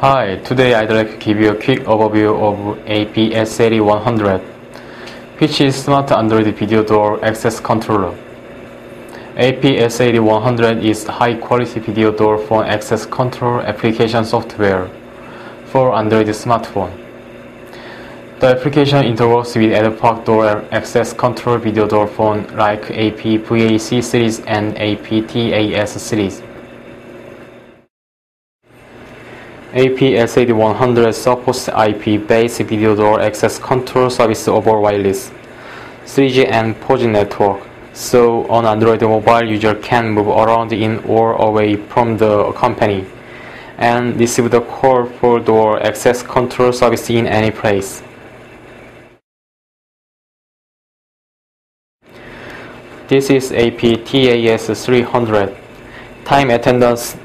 Hi, today I'd like to give you a quick overview of AP-SAD100, which is Smart Android Video Door Access Controller. AP-SAD100 is high-quality video door phone access control application software for Android smartphone. The application interworks with AddPac door access control video door phone like AP-VAC series and AP-TAS series. AP-SAD100 supports IP-based video door access control service over wireless, 3G and 4G network, so an Android mobile user can move around in or away from the company and receive the call for door access control service in any place. This is AP-TAS 300 time attendance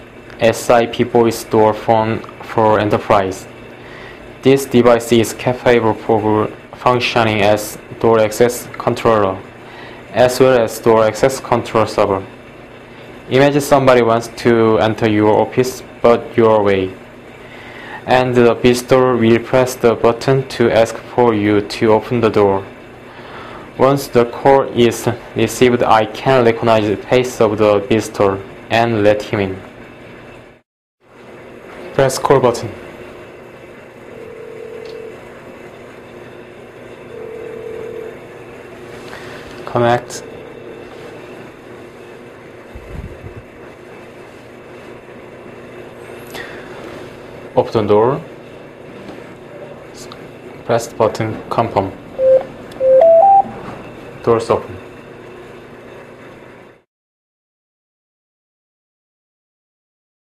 SIP voice door phone for enterprise. This device is capable of functioning as door access controller, as well as door access control server. Imagine somebody wants to enter your office but your way, and the visitor will press the button to ask for you to open the door. Once the call is received, I can recognize the face of the visitor and let him in. Press call button. Connect. Open door. Press the button confirm. Doors open.